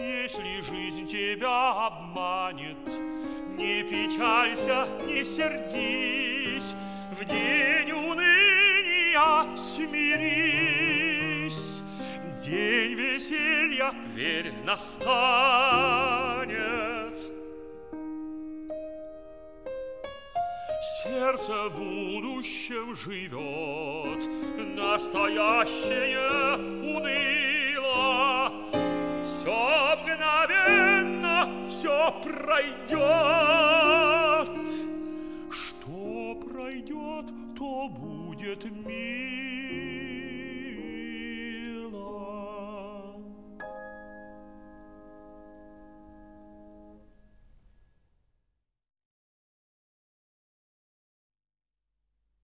Если жизнь тебя обманет, не печалься, не сердись, в день уныния смирись. День веселья, верь, настанет. Сердце в будущем живет, настоящее уныло. Все пройдет. Что пройдет, то будет мир.